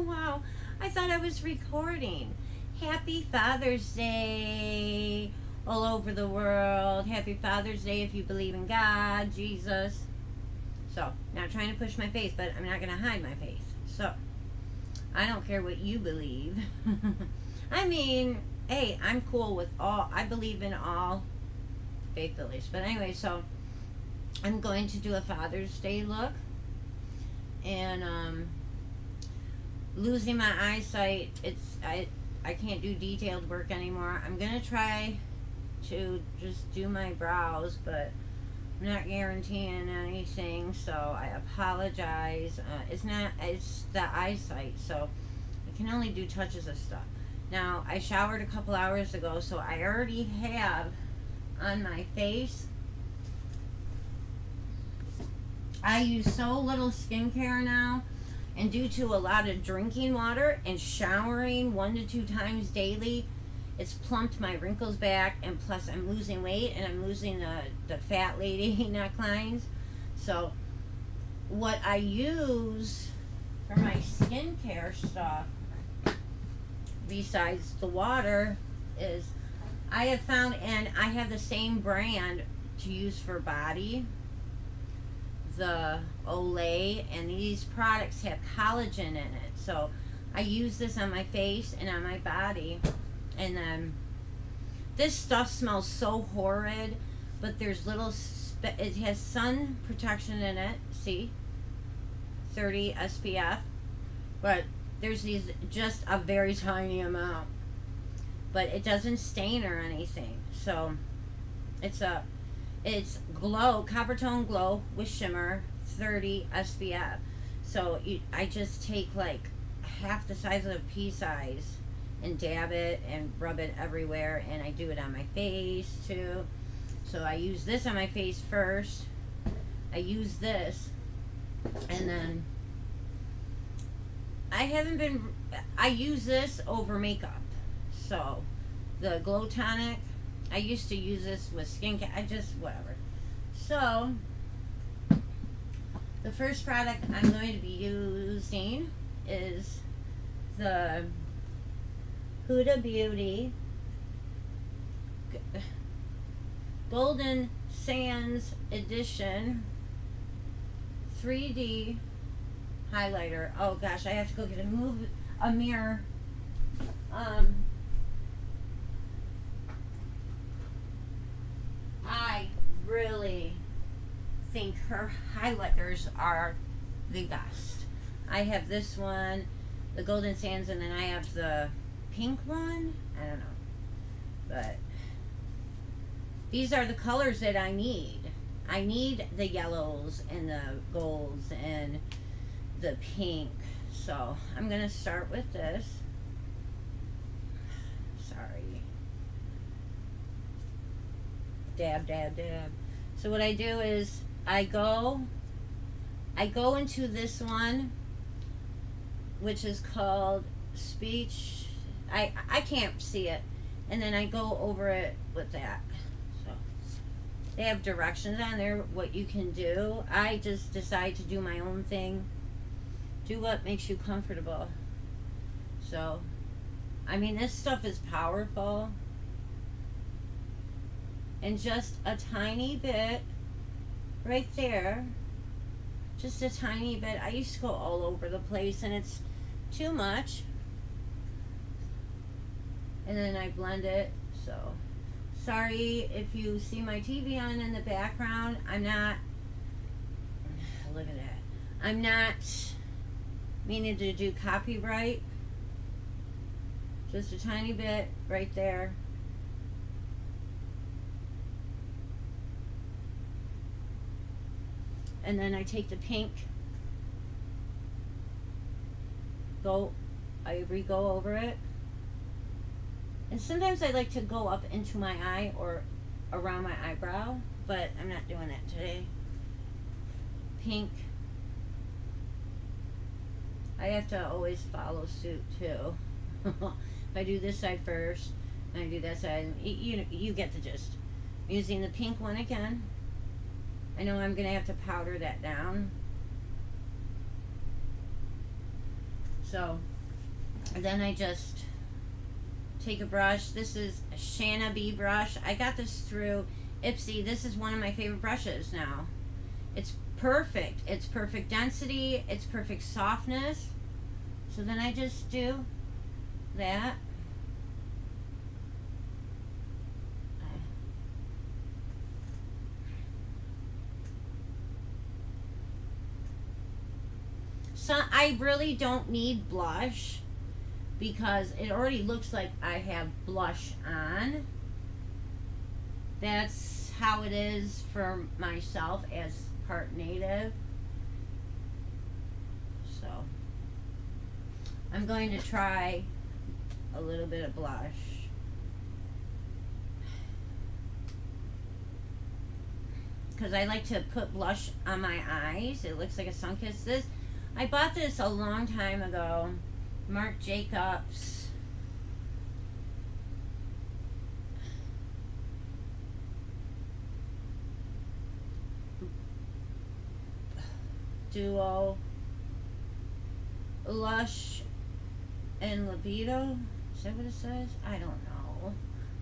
Oh, wow. I thought I was recording. Happy Father's Day all over the world. Happy Father's Day if you believe in God, Jesus. So, not trying to push my face, but I'm not going to hide my face. So, I don't care what you believe. I mean, hey, I'm cool with all, I believe in all faith beliefs. But anyway, so I'm going to do a Father's Day look. And, um, losing my eyesight, it's, I, I can't do detailed work anymore. I'm to try to just do my brows, but I'm not guaranteeing anything, so I apologize. Uh, it's not, it's the eyesight, so I can only do touches of stuff. Now, I showered a couple hours ago, so I already have on my face. I use so little skincare now, and due to a lot of drinking water and showering one to two times daily, it's plumped my wrinkles back and plus I'm losing weight and I'm losing the, the fat lady necklines. So what I use for my skincare stuff besides the water is I have found and I have the same brand to use for body the Olay and these products have collagen in it. So I use this on my face and on my body and um, this stuff smells so horrid, but there's little, it has sun protection in it, see, 30 SPF, but there's these, just a very tiny amount, but it doesn't stain or anything, so it's a, it's glow, Coppertone glow with shimmer, 30 SPF, so you, I just take like half the size of a pea size and dab it and rub it everywhere and I do it on my face too. So I use this on my face first. I use this and then I haven't been I use this over makeup. So the glow tonic I used to use this with skincare I just whatever. So the first product I'm going to be using is the Huda Beauty Golden Sands Edition 3D highlighter. Oh gosh, I have to go get a move a mirror. Um I really think her highlighters are the best. I have this one, the Golden Sands, and then I have the pink one. I don't know. But these are the colors that I need. I need the yellows and the golds and the pink. So I'm going to start with this. Sorry. Dab, dab, dab. So what I do is I go, I go into this one, which is called Speech I, I can't see it. And then I go over it with that. So they have directions on there, what you can do. I just decide to do my own thing. Do what makes you comfortable. So, I mean, this stuff is powerful. And just a tiny bit right there. Just a tiny bit. I used to go all over the place and it's too much. And then I blend it so. Sorry if you see my TV on in the background. I'm not look at that. I'm not meaning to do copyright. Just a tiny bit right there and then I take the pink go I re-go over it and sometimes I like to go up into my eye or around my eyebrow, but I'm not doing that today. Pink. I have to always follow suit too. if I do this side first, and I do that side, you, you get the gist. I'm using the pink one again. I know I'm going to have to powder that down. So then I just take a brush. This is a Shanna B brush. I got this through Ipsy. This is one of my favorite brushes now. It's perfect. It's perfect density. It's perfect softness. So then I just do that. So I really don't need blush because it already looks like I have blush on. That's how it is for myself as part native. So I'm going to try a little bit of blush. Because I like to put blush on my eyes. It looks like a sun kiss. This, I bought this a long time ago. Marc Jacobs. Duo. Lush and Libido. Is that what it says? I don't know.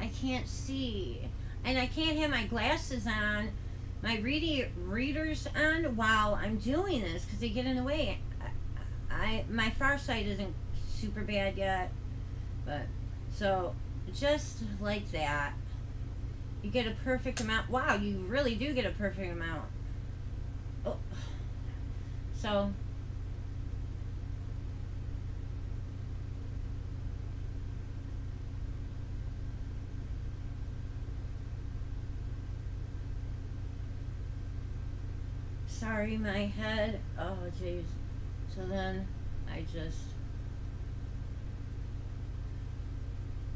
I can't see. And I can't have my glasses on, my reading readers on while I'm doing this because they get in the way. I, I my far sight isn't super bad yet, but so just like that, you get a perfect amount. Wow, you really do get a perfect amount. Oh. So sorry, my head. Oh, jeez. So then I just.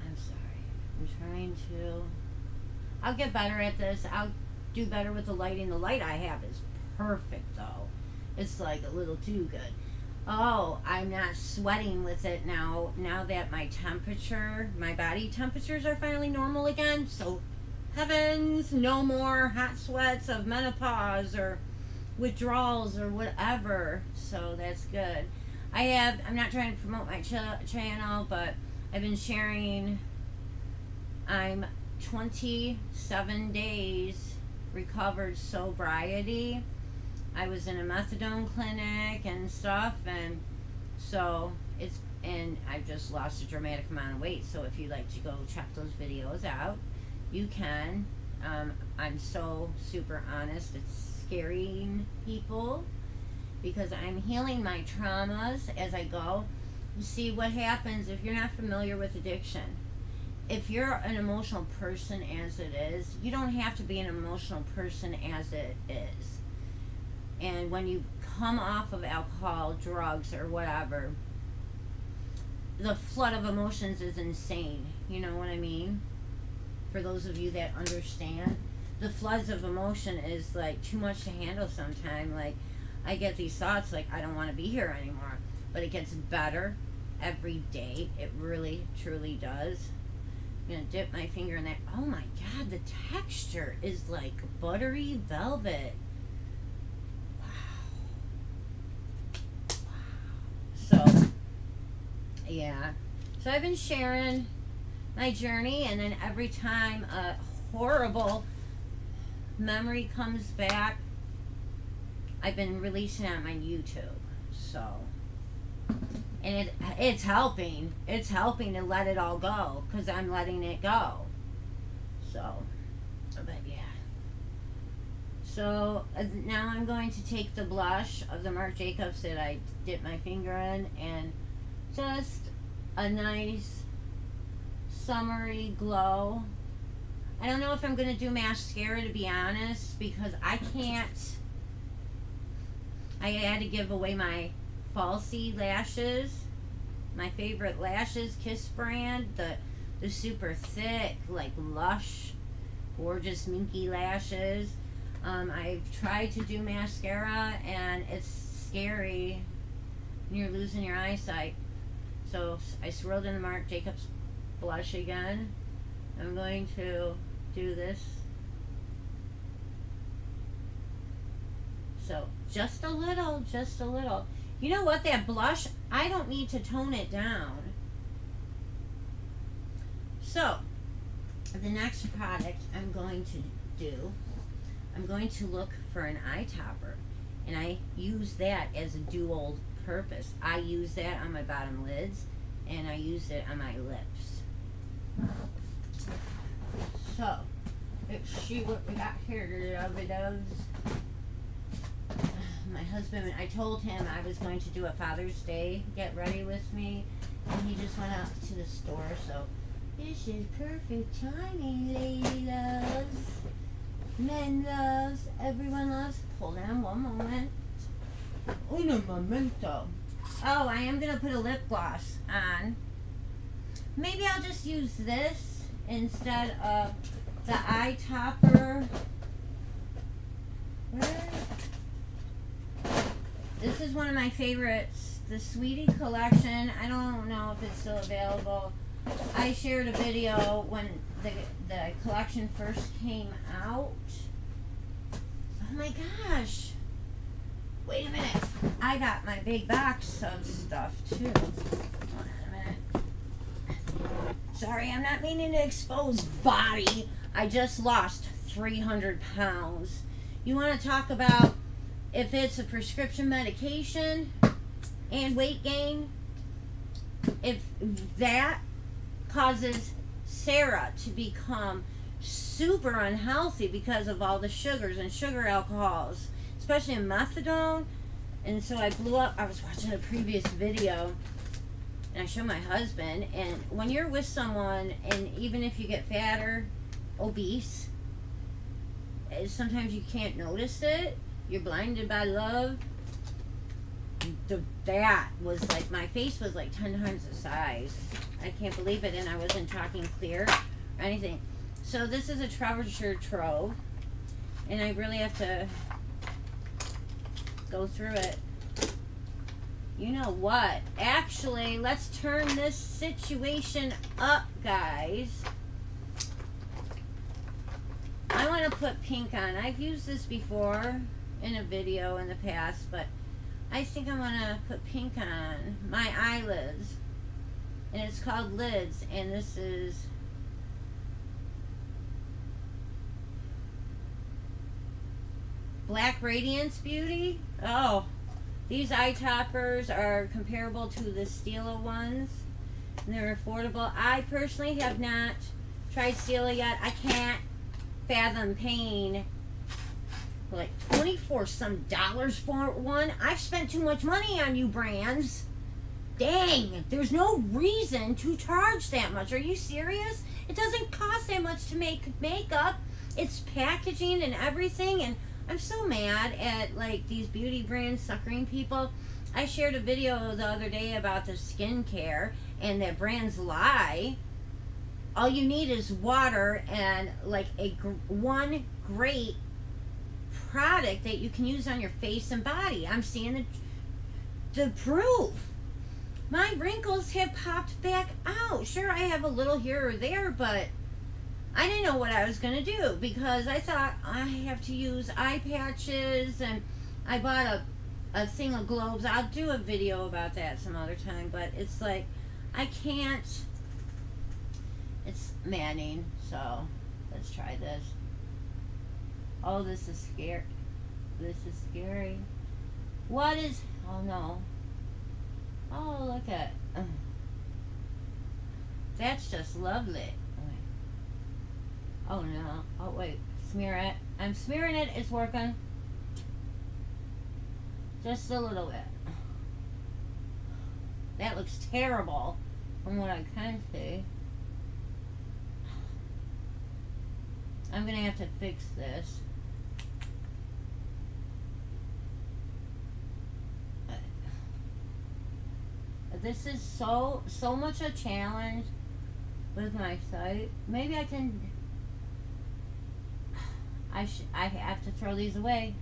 I'm sorry. I'm trying to. I'll get better at this. I'll do better with the lighting. The light I have is perfect, though. It's like a little too good. Oh, I'm not sweating with it now. Now that my temperature, my body temperatures are finally normal again. So, heavens, no more hot sweats of menopause or withdrawals or whatever. So that's good. I have, I'm not trying to promote my ch channel, but I've been sharing, I'm 27 days recovered sobriety. I was in a methadone clinic and stuff, and so it's, and I've just lost a dramatic amount of weight. So if you'd like to go check those videos out, you can. Um, I'm so super honest. It's scaring people because I'm healing my traumas as I go. You see what happens if you're not familiar with addiction. If you're an emotional person as it is, you don't have to be an emotional person as it is. And when you come off of alcohol, drugs, or whatever, the flood of emotions is insane. You know what I mean? For those of you that understand the floods of emotion is like too much to handle sometimes. Like I get these thoughts like I don't want to be here anymore. But it gets better every day. It really truly does. I'm gonna dip my finger in that. Oh my god, the texture is like buttery velvet. Wow. Wow. So yeah. So I've been sharing my journey and then every time a horrible memory comes back, I've been releasing it on my YouTube. So, and it it's helping. It's helping to let it all go because I'm letting it go. So, but yeah. So uh, now I'm going to take the blush of the Marc Jacobs that I dipped my finger in and just a nice summery glow I don't know if I'm going to do mascara to be honest because I can't. I had to give away my falsy lashes. My favorite lashes, Kiss brand. The, the super thick, like lush, gorgeous minky lashes. Um, I've tried to do mascara and it's scary. You're losing your eyesight. So I swirled in the Marc Jacobs blush again. I'm going to do this. So just a little, just a little. You know what? That blush, I don't need to tone it down. So, the next product I'm going to do, I'm going to look for an eye topper. And I use that as a dual purpose. I use that on my bottom lids and I use it on my lips. So, let's see what we got here. My husband, I told him I was going to do a Father's Day get ready with me, and he just went out to the store. So, this is perfect timing, lady loves, men loves, everyone loves. Hold on one moment. Un momento. Oh, I am going to put a lip gloss on. Maybe I'll just use this instead of the eye topper. This is one of my favorites, the Sweetie collection. I don't know if it's still available. I shared a video when the, the collection first came out. Oh my gosh. Wait a minute. I got my big box of stuff too. Hold on a minute. Sorry, I'm not meaning to expose body. I just lost 300 pounds. You want to talk about if it's a prescription medication and weight gain? If that causes Sarah to become super unhealthy because of all the sugars and sugar alcohols especially in methadone. And so I blew up. I was watching a previous video and I show my husband. And when you're with someone, and even if you get fatter, obese, eh, sometimes you can't notice it. You're blinded by love. The, that was like my face was like 10 times the size. I can't believe it, and I wasn't talking clear or anything. So this is a treasure trove, and I really have to go through it. You know what? Actually, let's turn this situation up, guys. I want to put pink on. I've used this before in a video in the past, but I think I'm going to put pink on my eyelids. And it's called Lids, and this is Black Radiance Beauty. Oh, these eye toppers are comparable to the Stila ones. And they're affordable. I personally have not tried Stila yet. I can't fathom paying like 24 some dollars for one. I've spent too much money on you brands. Dang, there's no reason to charge that much. Are you serious? It doesn't cost that much to make makeup. It's packaging and everything and I'm so mad at like these beauty brands suckering people. I shared a video the other day about the skincare and that brands lie. All you need is water and like a one great product that you can use on your face and body. I'm seeing the the proof. My wrinkles have popped back out. Sure, I have a little here or there, but I didn't know what I was going to do because I thought I have to use eye patches and I bought a, a thing of globes. I'll do a video about that some other time, but it's like I can't. It's maddening, so let's try this. Oh, this is scary. This is scary. What is. Oh no. Oh, look at. That's just lovely. Oh no. Oh wait. Smear it. I'm smearing it. It's working. Just a little bit. That looks terrible from what I can see. I'm gonna have to fix this. This is so so much a challenge with my site. Maybe I can I sh- I have to throw these away.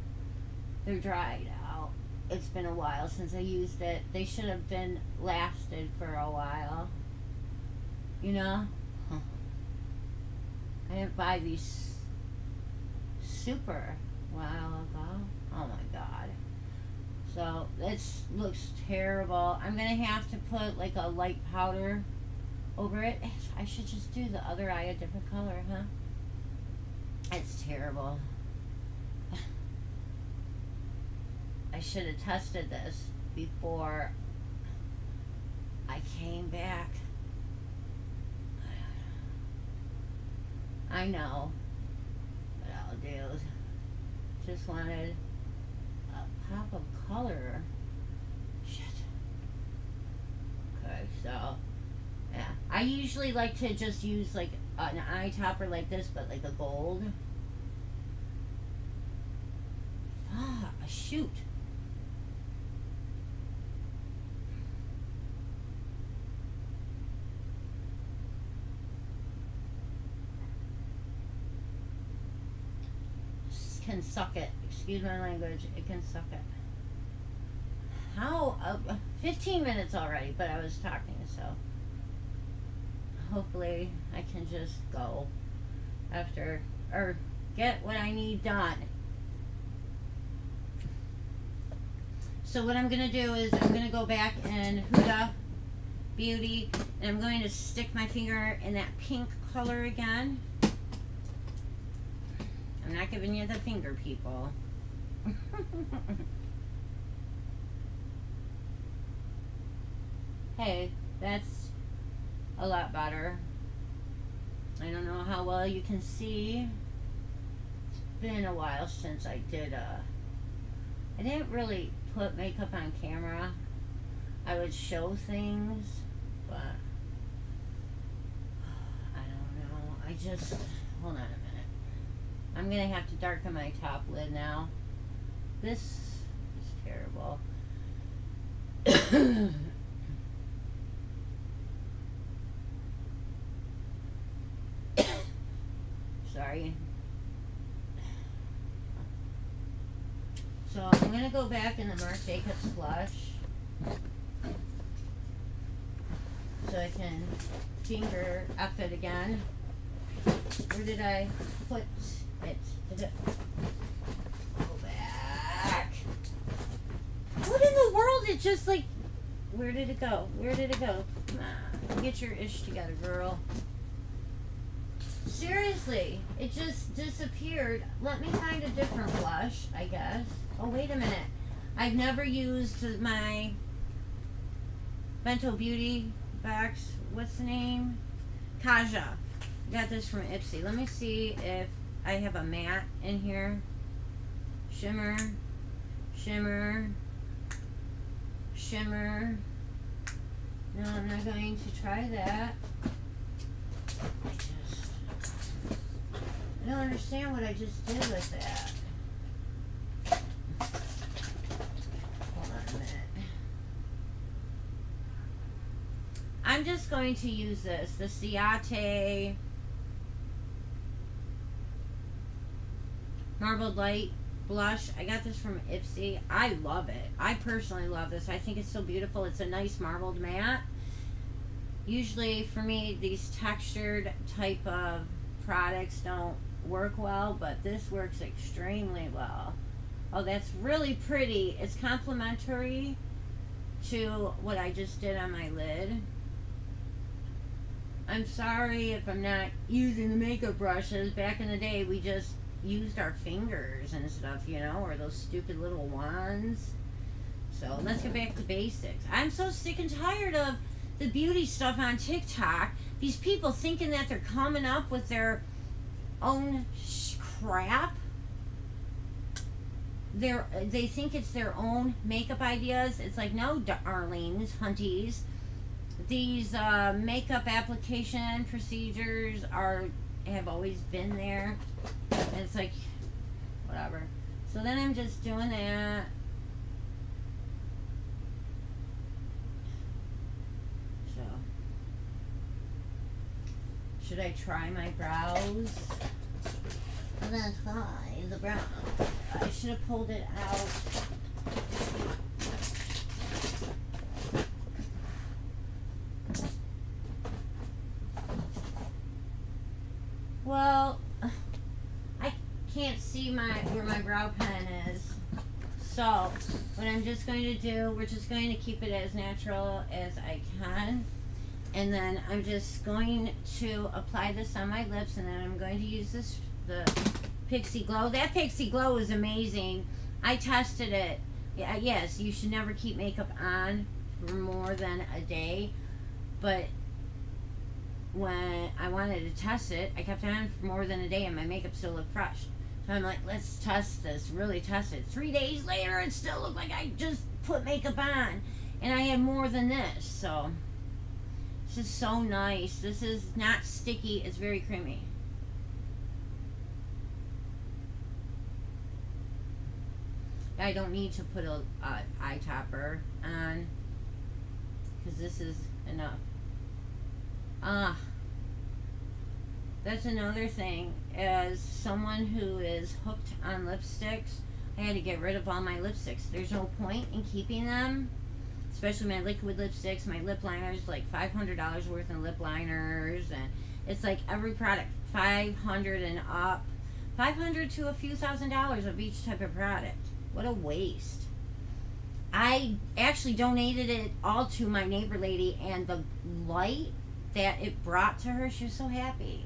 They're dried out. It's been a while since I used it. They should have been lasted for a while. You know? I didn't buy these super while ago. Oh my god. So this looks terrible. I'm gonna have to put like a light powder over it. I should just do the other eye a different color, huh? It's terrible. I should have tested this before I came back. I know what I'll do. Just wanted a pop of color. Shit. Okay, so yeah. I usually like to just use like an eye topper like this, but like a gold. Ah, shoot. can suck it. Excuse my language. It can suck it. How? Uh, 15 minutes already, but I was talking, so hopefully I can just go after or get what I need done. So what I'm gonna do is I'm gonna go back in Huda Beauty and I'm going to stick my finger in that pink color again. I'm not giving you the finger, people. hey, that's a lot better. I don't know how well you can see. It's been a while since I did a... Uh, I didn't really put makeup on camera. I would show things, but... I don't know. I just... Hold on a minute. I'm going to have to darken my top lid now. This is terrible. Sorry. To go back in the Marc Jacobs Blush. So I can finger up it again. Where did I put it. Did it go back? What in the world? It just like, where did it go? Where did it go? Come on, get your ish together, girl. Seriously, it just disappeared. Let me find a different blush, I guess. Oh, wait a minute. I've never used my Bento Beauty box. What's the name? Kaja. Got this from Ipsy. Let me see if I have a matte in here. Shimmer, shimmer, shimmer. No, I'm not going to try that. I just, I don't understand what I just did with that. Hold on a minute. I'm just going to use this, the Ciate Marbled Light blush. I got this from Ipsy. I love it. I personally love this. I think it's so beautiful. It's a nice marbled matte. Usually for me, these textured type of products don't work well, but this works extremely well. Oh, that's really pretty. It's complementary to what I just did on my lid. I'm sorry if I'm not using the makeup brushes. Back in the day, we just used our fingers and stuff, you know, or those stupid little wands. So let's get back to basics. I'm so sick and tired of the beauty stuff on TikTok. These people thinking that they're coming up with their own crap. They're, they think it's their own makeup ideas. It's like, no, darlings, hunties. These uh, makeup application procedures are have always been there. And it's like, whatever. So then I'm just doing that. So, should I try my brows? I'm gonna try the brow. I should have pulled it out. Well, I can't my where my brow pen is. So what I'm just going to do, we're just going to keep it as natural as I can. And then I'm just going to apply this on my lips and then I'm going to use this, the Pixi Glow. That Pixi Glow is amazing. I tested it. Yeah, yes, you should never keep makeup on for more than a day. But when I wanted to test it, I kept it on for more than a day and my makeup still looked fresh. I'm like, let's test this, really test it. Three days later, it still looked like I just put makeup on. And I had more than this, so this is so nice. This is not sticky, it's very creamy. I don't need to put a, a eye topper on because this is enough. Ah, that's another thing. As someone who is hooked on lipsticks, I had to get rid of all my lipsticks. There's no point in keeping them, especially my liquid lipsticks, my lip liners, like $500 worth of lip liners, and it's like every product, 500 and up, 500 to a few thousand dollars of each type of product. What a waste. I actually donated it all to my neighbor lady, and the light that it brought to her, she was so happy.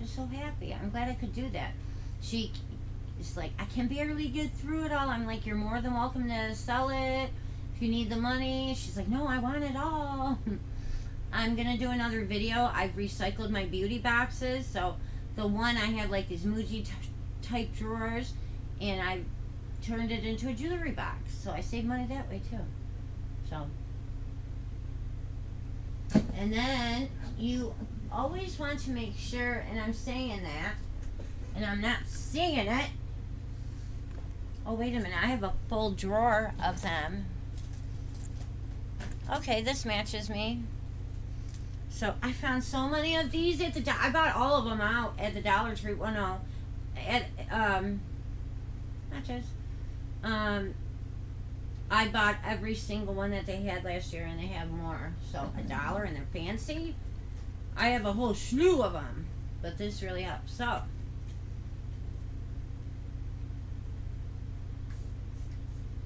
Was so happy. I'm glad I could do that. She is like, I can barely get through it all. I'm like, you're more than welcome to sell it if you need the money. She's like, no, I want it all. I'm going to do another video. I've recycled my beauty boxes. So the one I have like these Muji type drawers, and I turned it into a jewelry box. So I saved money that way too. So. And then you always want to make sure, and I'm saying that, and I'm not seeing it. Oh, wait a minute. I have a full drawer of them. Okay, this matches me. So I found so many of these at the. I bought all of them out at the Dollar Tree. Well, no, at um, matches. Um, I bought every single one that they had last year, and they have more. So a dollar, and they're fancy. I have a whole slew of them, but this really helps. So.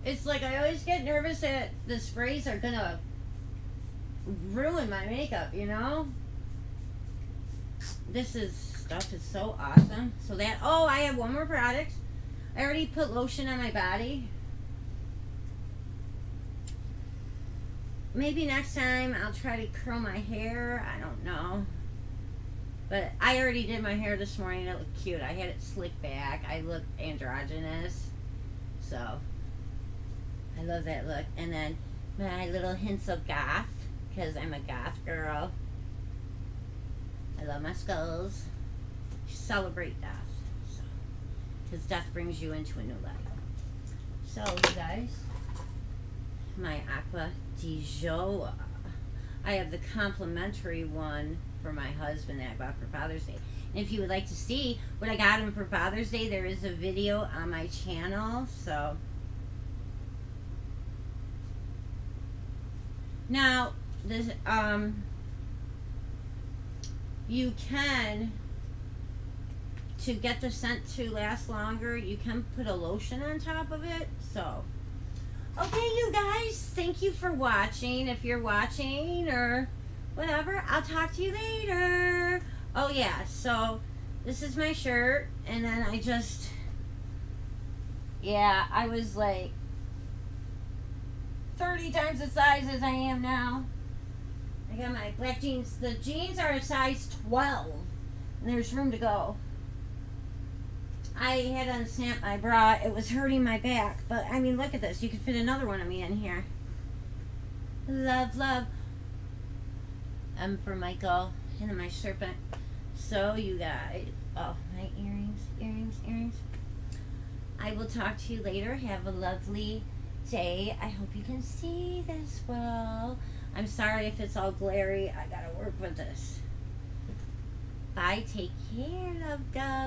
It's like I always get nervous that the sprays are gonna ruin my makeup, you know? This is stuff is so awesome. So that oh I have one more product. I already put lotion on my body. Maybe next time I'll try to curl my hair. I don't know. But I already did my hair this morning. It looked cute. I had it slicked back. I look androgynous. So, I love that look. And then my little hints of goth. Because I'm a goth girl. I love my skulls. Celebrate death. So, because death brings you into a new life. So, you guys, my Acqua di I have the complimentary one for my husband that I bought for Father's Day. And if you would like to see what I got him for Father's Day, there is a video on my channel. So now this um you can to get the scent to last longer, you can put a lotion on top of it. So Okay, you guys, thank you for watching. If you're watching or whatever, I'll talk to you later. Oh, yeah, so this is my shirt, and then I just, yeah, I was like 30 times the size as I am now. I got my black jeans. The jeans are a size 12, and there's room to go. I had unsnapped my bra. It was hurting my back. But, I mean, look at this. You could fit another one of me in here. Love, love. I'm for Michael and my serpent. So, you guys. Oh, my earrings, earrings, earrings. I will talk to you later. Have a lovely day. I hope you can see this well. I'm sorry if it's all glary. I gotta work with this. Bye. Take care, love, go.